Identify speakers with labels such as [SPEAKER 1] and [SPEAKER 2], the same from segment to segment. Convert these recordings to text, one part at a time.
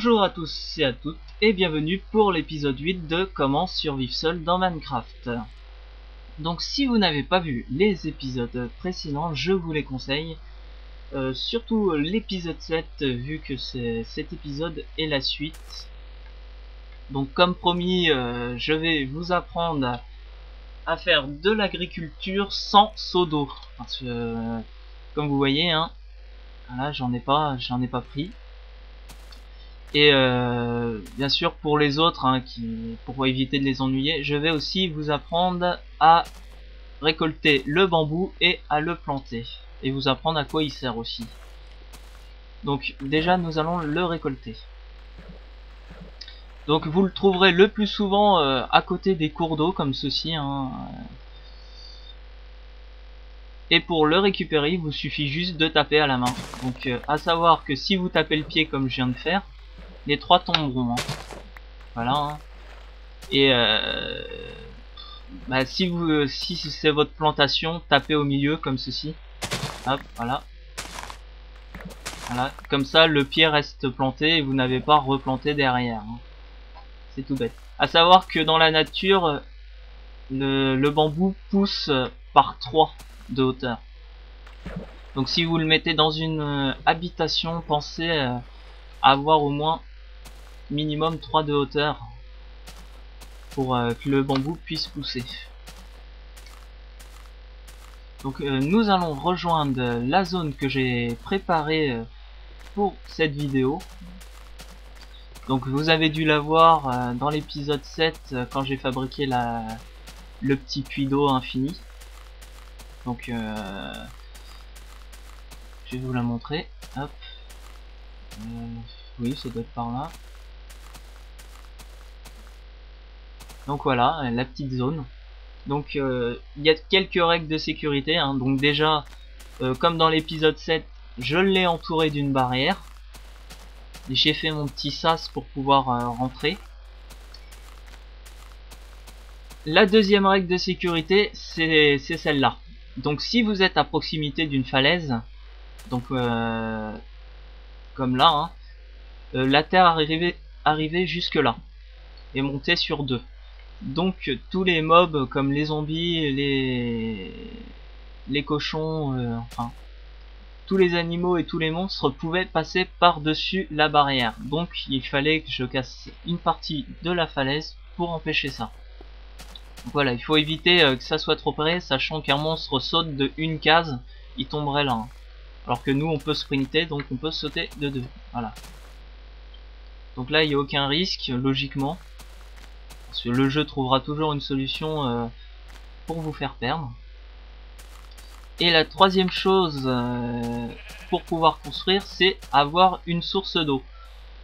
[SPEAKER 1] Bonjour à tous et à toutes et bienvenue pour l'épisode 8 de Comment survivre seul dans Minecraft. Donc si vous n'avez pas vu les épisodes précédents, je vous les conseille. Euh, surtout l'épisode 7 vu que cet épisode est la suite. Donc comme promis, euh, je vais vous apprendre à faire de l'agriculture sans seau d'eau. Parce que comme vous voyez, hein, là j'en ai pas, j'en ai pas pris. Et euh, bien sûr pour les autres, hein, qui, pour éviter de les ennuyer, je vais aussi vous apprendre à récolter le bambou et à le planter. Et vous apprendre à quoi il sert aussi. Donc déjà nous allons le récolter. Donc vous le trouverez le plus souvent euh, à côté des cours d'eau comme ceci. Hein. Et pour le récupérer, il vous suffit juste de taper à la main. Donc euh, à savoir que si vous tapez le pied comme je viens de faire, les trois tomberont. Hein. Voilà. Hein. Et euh, bah, si vous, si c'est votre plantation, tapez au milieu comme ceci. Hop, voilà. Voilà, comme ça le pied reste planté et vous n'avez pas replanté derrière. Hein. C'est tout bête. À savoir que dans la nature, le, bambou pousse par 3 de hauteur. Donc si vous le mettez dans une euh, habitation, pensez à avoir au moins minimum 3 de hauteur pour euh, que le bambou puisse pousser. Donc euh, nous allons rejoindre la zone que j'ai préparée euh, pour cette vidéo. Donc vous avez dû la voir dans l'épisode 7 quand j'ai fabriqué la, le petit puits d'eau infini. Donc je vais vous la montrer. Hop. oui, ça doit être par là. Donc voilà, la petite zone. Donc euh, il y a quelques règles de sécurité. Hein. Donc déjà, euh, comme dans l'épisode 7, je l'ai entouré d'une barrière. J'ai fait mon petit sas pour pouvoir euh, rentrer. La deuxième règle de sécurité, c'est celle-là. Donc si vous êtes à proximité d'une falaise, donc comme là, hein, la terre arrivait, arrivait jusque là et montait sur deux. Donc tous les mobs comme les zombies, les les cochons, euh, enfin tous les animaux et tous les monstres pouvaient passer par-dessus la barrière. Donc il fallait que je casse une partie de la falaise pour empêcher ça. voilà, il faut éviter euh, que ça soit trop près, sachant qu'un monstre saute de une case, il tomberait là. Hein. Alors que nous on peut sprinter, donc on peut sauter de deux. Voilà. Donc là il n'y a aucun risque, logiquement. Le jeu trouvera toujours une solution euh, pour vous faire perdre. Et la troisième chose euh, pour pouvoir construire, c'est avoir une source d'eau.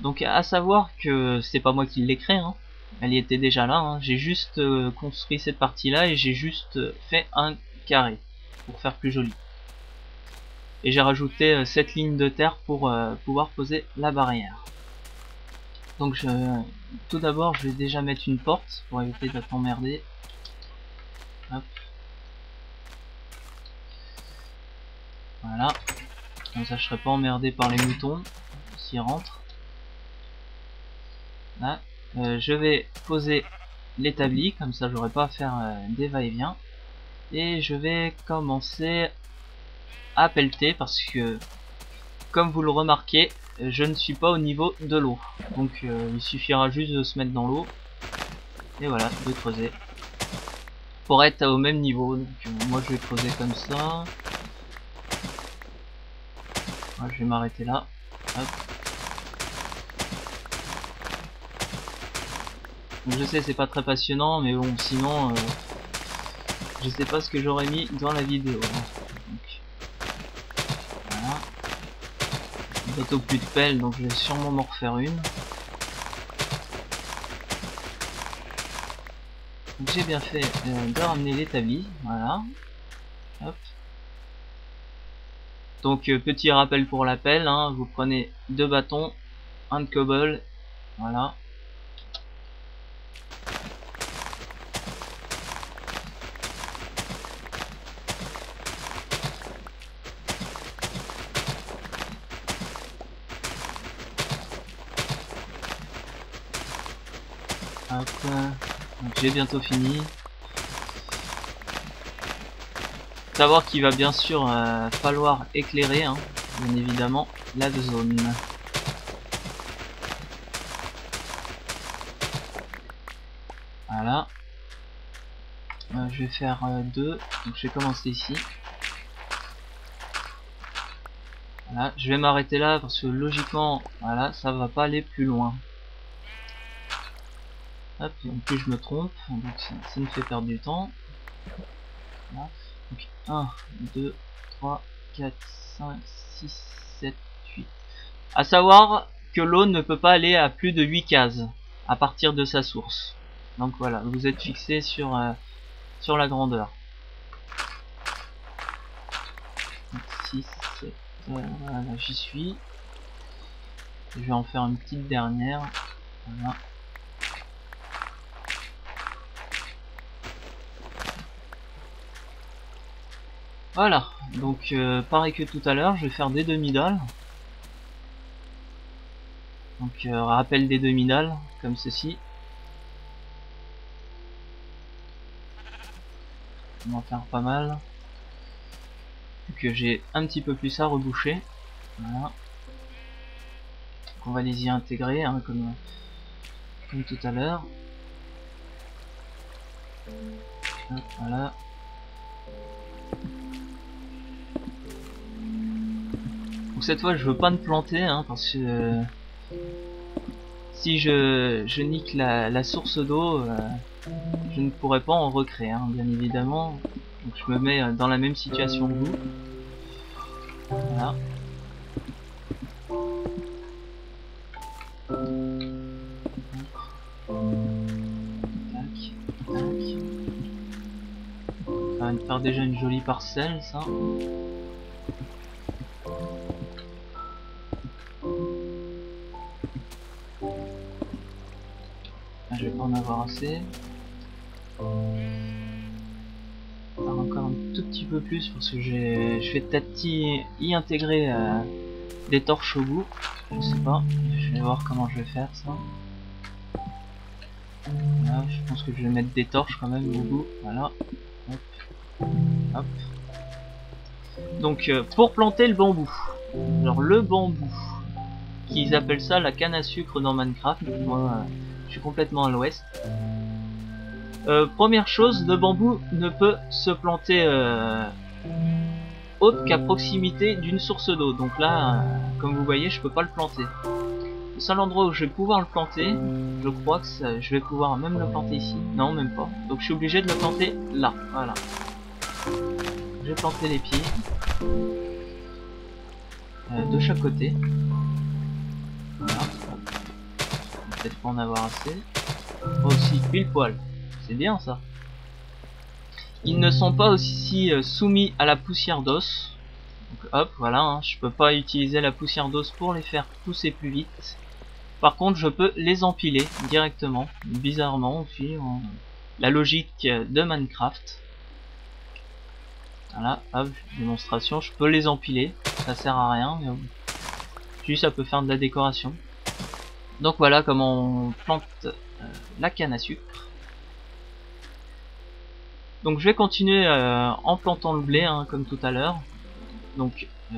[SPEAKER 1] Donc à savoir que c'est pas moi qui l'ai créé, hein. elle y était déjà là. Hein. J'ai juste euh, construit cette partie-là et j'ai juste fait un carré pour faire plus joli. Et j'ai rajouté cette ligne de terre pour pouvoir poser la barrière. Donc je, tout d'abord je vais déjà mettre une porte pour éviter de t'emmerder. Hop. Voilà. Comme ça je serai pas emmerdé par les moutons s'ils rentrent. Là. Euh, je vais poser l'établi, comme ça j'aurai pas à faire euh, des va-et-vient. Et je vais commencer à pelleter parce que comme vous le remarquez, je ne suis pas au niveau de l'eau. Donc euh, il suffira juste de se mettre dans l'eau. Et voilà, de creuser. Pour être au même niveau. Donc euh, moi je vais creuser comme ça. je vais m'arrêter là. je sais c'est pas très passionnant mais bon sinon euh, je sais pas ce que j'aurais mis dans la vidéo. Bientôt plus de pelle donc je vais sûrement m'en refaire une. J'ai bien fait euh, de ramener l'établi, voilà. Hop. Donc euh, petit rappel pour la pelle, hein, vous prenez deux bâtons, un de cobble, voilà. Donc j'ai bientôt fini. Savoir qu'il va bien sûr euh, falloir éclairer, hein, bien évidemment, la zone. Voilà. Euh, je vais faire euh, deux. Donc je vais commencer ici. Je vais m'arrêter là parce que logiquement, voilà, ça va pas aller plus loin. Hop, en plus je me trompe, donc ça, ça me fait perdre du temps. Voilà. Donc 1, 2, 3, 4, 5, 6, 7, 8. A savoir que l'eau ne peut pas aller à plus de 8 cases à partir de sa source. Donc voilà, vous êtes fixé sur, euh, sur la grandeur. 6, 7, euh, voilà, j'y suis. Je vais en faire une petite dernière. Voilà. Voilà, donc euh, pareil que tout à l'heure, je vais faire des demi-dalles. Donc euh, rappel des demi-dalles, comme ceci. On va en faire pas mal. Que j'ai un petit peu plus à reboucher. Voilà. Donc on va les y intégrer, hein, comme, comme tout à l'heure. Voilà. Donc cette fois je veux pas me planter hein, parce que si je, je nique la, source d'eau, euh, je ne pourrais pas en recréer hein, bien évidemment. Donc je me mets euh, dans la même situation que vous. Voilà. Ça va me faire déjà une jolie parcelle ça. Assez. encore un tout petit peu plus parce que je vais peut-être y, intégrer euh, des torches au bout. Je sais pas. Je vais voir comment je vais faire ça. Je pense que je vais mettre des torches quand même au bout. Voilà. Hop. Donc euh, pour planter le bambou. Alors le bambou. Qu'ils appellent ça la canne à sucre dans Minecraft. Moi, euh, je suis complètement à l'ouest. Euh, première chose, le bambou ne peut se planter euh, autre qu'à proximité d'une source d'eau. Donc là, euh, comme vous voyez, je peux pas le planter. Le seul endroit où je vais pouvoir le planter, je crois que je vais pouvoir même le planter ici. Non, même pas. Donc je suis obligé de le planter là. Voilà. Je vais planter les pieds. De chaque côté. Peut-être pas en avoir assez. Aussi, pile poil. C'est bien ça. Ils ne sont pas aussi euh, soumis à la poussière d'os. Donc hop, voilà, hein, je peux pas utiliser la poussière d'os pour les faire pousser plus vite. Par contre, je peux les empiler directement, bizarrement aussi, la logique de Minecraft. Voilà, hop, démonstration, je peux les empiler, ça sert à rien, mais juste ça peut faire de la décoration. Donc voilà comment on plante euh, la canne à sucre. Donc je vais continuer euh, en plantant le blé, hein, comme tout à l'heure. Donc, euh,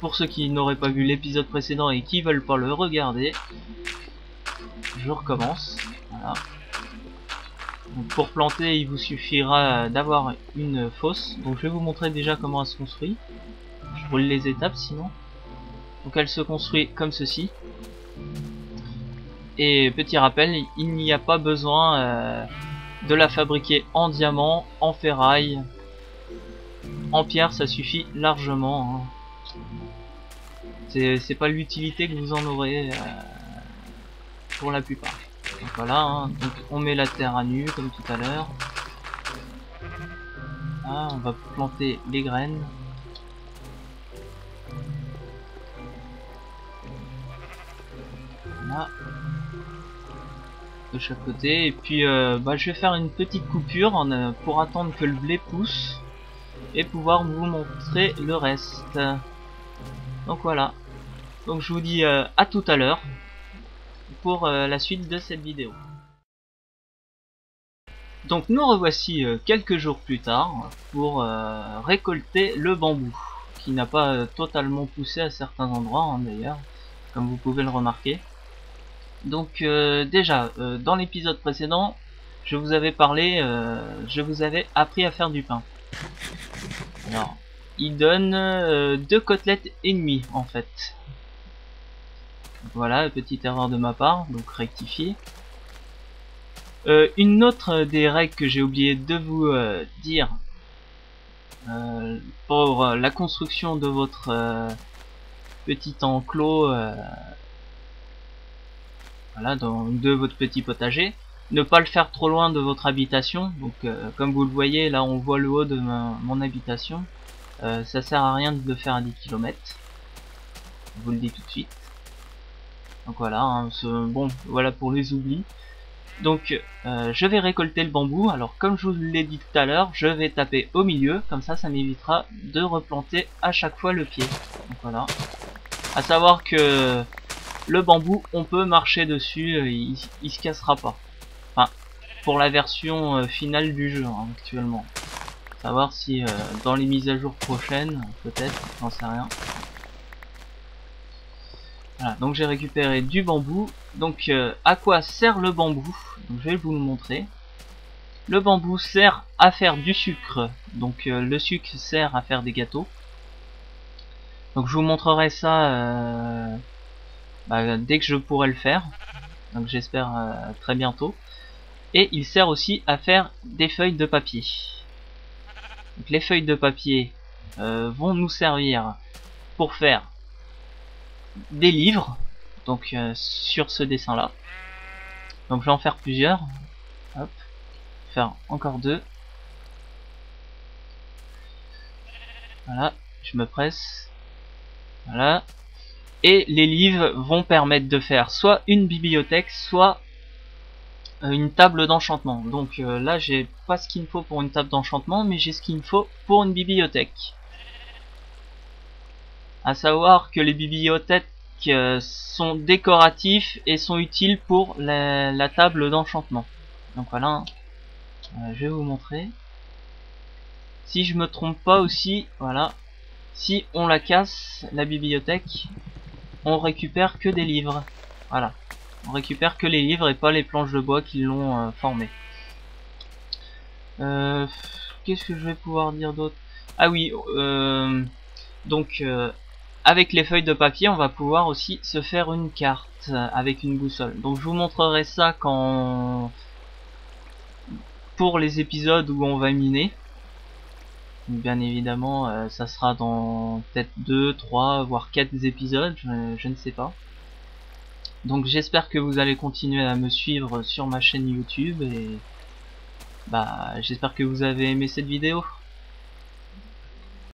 [SPEAKER 1] pour ceux qui n'auraient pas vu l'épisode précédent et qui veulent pas le regarder, je recommence. Voilà. Pour planter, il vous suffira d'avoir une fosse. Donc je vais vous montrer déjà comment elle se construit. Je roule les étapes sinon. Donc elle se construit comme ceci. Et petit rappel, il n'y a pas besoin euh, de la fabriquer en diamant, en ferraille, en pierre, ça suffit largement. Hein. C'est pas l'utilité que vous en aurez euh, pour la plupart. Donc voilà, hein. Donc, on met la terre à nu comme tout à l'heure. Ah, on va planter les graines. Voilà chaque côté. Et puis euh, bah, je vais faire une petite coupure euh, pour attendre que le blé pousse et pouvoir vous montrer le reste. Donc voilà. Donc je vous dis euh, à tout à l'heure pour la suite de cette vidéo. Donc nous revoici quelques jours plus tard pour récolter le bambou, qui n'a pas totalement poussé à certains endroits hein, d'ailleurs, comme vous pouvez le remarquer. Donc déjà, dans l'épisode précédent, je vous avais parlé, je vous avais appris à faire du pain. Alors, il donne deux côtelettes et demie en fait. Voilà, petite erreur de ma part, donc rectifier. Euh, une autre des règles que j'ai oublié de vous euh, dire euh, pour la construction de votre petit enclos, voilà, dans, de votre petit potager, ne pas le faire trop loin de votre habitation. Donc, comme vous le voyez, là, on voit le haut de mon habitation. ça sert à rien de le faire à 10 km. Je vous le dis tout de suite. Donc voilà, hein, bon, voilà pour les oublis. Donc euh, je vais récolter le bambou, alors comme je vous l'ai dit tout à l'heure, je vais taper au milieu, comme ça ça m'évitera de replanter à chaque fois le pied. Donc voilà. À savoir que le bambou, on peut marcher dessus, euh, il, se cassera pas. Enfin, pour la version euh, finale du jeu hein, actuellement. savoir si dans les mises à jour prochaines, peut-être, j'en sais rien. Voilà, donc j'ai récupéré du bambou. Donc euh, à quoi sert le bambou? Je vais vous le montrer. Le bambou sert à faire du sucre. Donc euh, le sucre sert à faire des gâteaux. Donc je vous montrerai ça euh, bah, dès que je pourrai le faire. Donc j'espère très bientôt. Et il sert aussi à faire des feuilles de papier. Donc les feuilles de papier vont nous servir pour faire des livres. Donc euh, sur ce dessin là donc je vais en faire plusieurs. Hop. Faire encore deux. Voilà. Je me presse. Voilà et les livres vont permettre de faire soit une bibliothèque soit euh, une table d'enchantement donc euh, là j'ai pas ce qu'il me faut pour une table d'enchantement mais j'ai ce qu'il me faut pour une bibliothèque à savoir que les bibliothèques euh, sont décoratifs et sont utiles pour la, table d'enchantement. Donc voilà, je vais vous montrer. Si je me trompe pas aussi, voilà, si on la casse, la bibliothèque, on récupère que des livres. Voilà, on récupère que les livres et pas les planches de bois qui l'ont euh, formé. Qu'est-ce que je vais pouvoir dire d'autre? Ah oui, donc avec les feuilles de papier, on va pouvoir aussi se faire une carte euh, avec une boussole. Donc je vous montrerai ça quand pour les épisodes où on va miner. Bien évidemment, euh, ça sera dans peut-être 2, 3, voire 4 épisodes, je, ne sais pas. Donc j'espère que vous allez continuer à me suivre sur ma chaîne YouTube et bah j'espère que vous avez aimé cette vidéo.